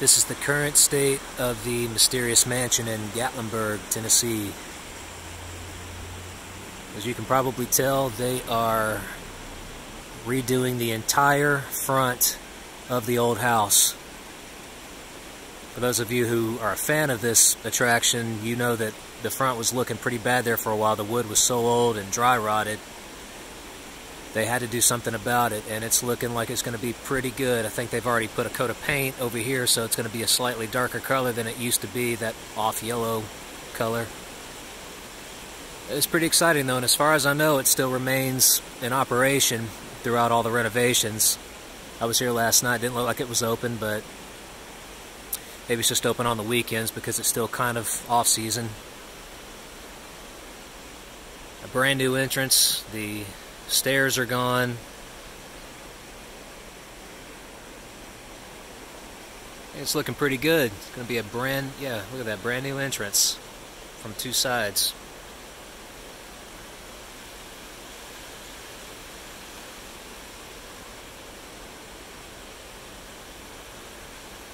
This is the current state of the mysterious mansion in Gatlinburg, Tennessee. As you can probably tell, they are redoing the entire front of the old house. For those of you who are a fan of this attraction, you know that the front was looking pretty bad there for a while. The wood was so old and dry rotted. They had to do something about it, and it's looking like it's going to be pretty good. I think they've already put a coat of paint over here, so it's going to be a slightly darker color than it used to be, that off yellow color. It's pretty exciting though, and as far as I know, it still remains in operation throughout all the renovations. I was here last night, didn't look like it was open, but maybe it's just open on the weekends because it's still kind of off season. A brand new entrance, the stairs are gone. It's looking pretty good. It's going to be a brand, yeah, look at that brand new entrance from two sides.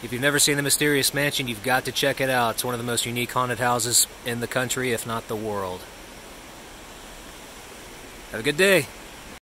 If you've never seen the Mysterious Mansion, you've got to check it out. It's one of the most unique haunted houses in the country, if not the world. Have a good day.